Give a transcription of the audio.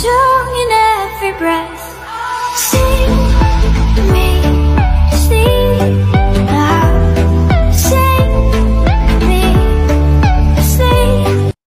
sure